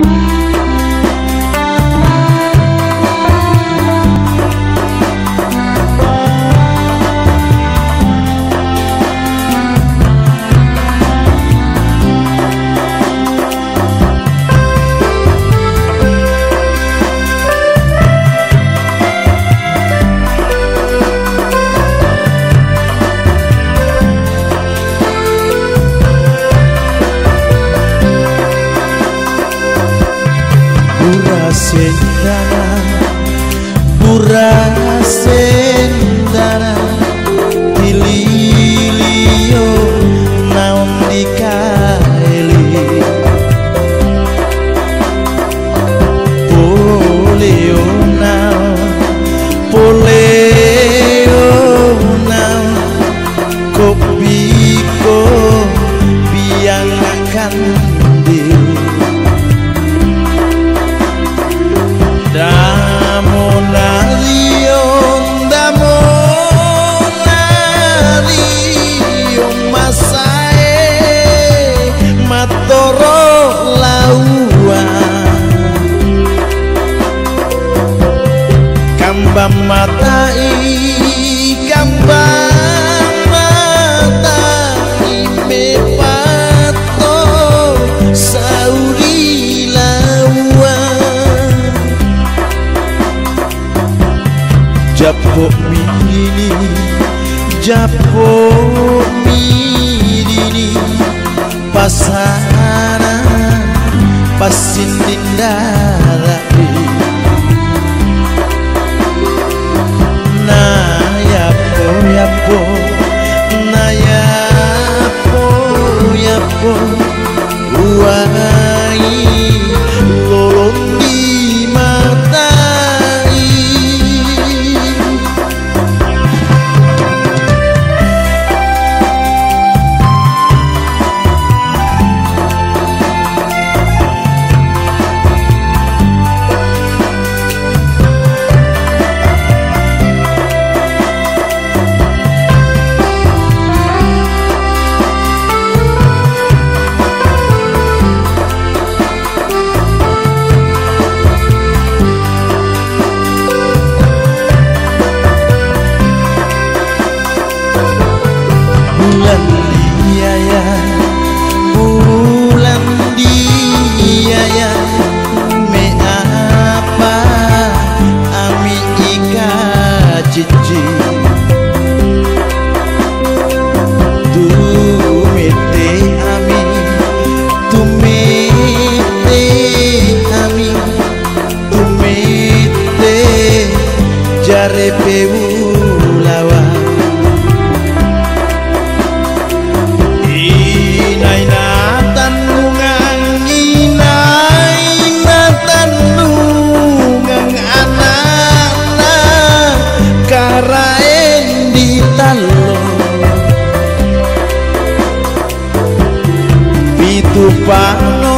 Música sendana pura sendana. Dililio naon dikaeli polio naon polio naon kopiko biang akan mini Japo mini Pasana Pasin dindara yapo na yapo yapo jare peulawa Inay natan lungang inay natan lungang anak na karaen di talo Pitu panona